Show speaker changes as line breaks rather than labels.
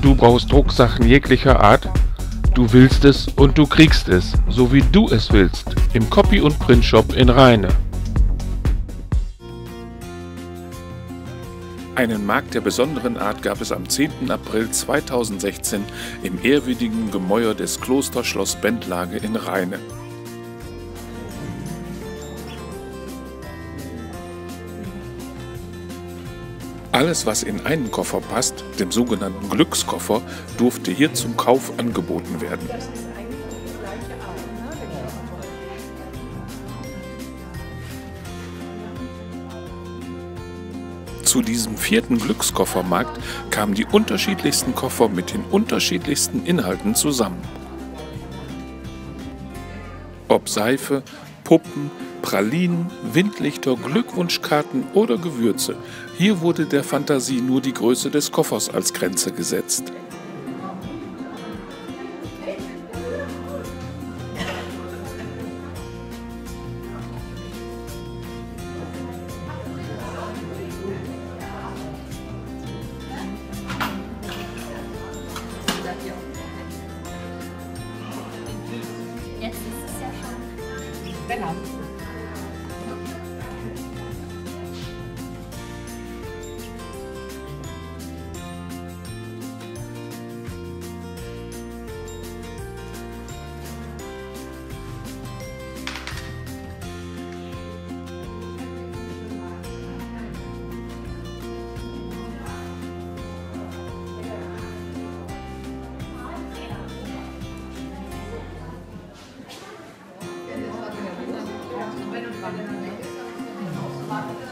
Du brauchst Drucksachen jeglicher Art. Du willst es und du kriegst es, so wie du es willst, im Copy- und Printshop in Rheine. Einen Markt der besonderen Art gab es am 10. April 2016 im ehrwürdigen Gemäuer des Klosterschloss Bentlage in Rheine. Alles, was in einen Koffer passt, dem sogenannten Glückskoffer, durfte hier zum Kauf angeboten werden. Zu diesem vierten Glückskoffermarkt kamen die unterschiedlichsten Koffer mit den unterschiedlichsten Inhalten zusammen. Ob Seife, Puppen, Pralinen, Windlichter, Glückwunschkarten oder Gewürze. Hier wurde der Fantasie nur die Größe des Koffers als Grenze gesetzt. Jetzt ist es benannt. べるかね。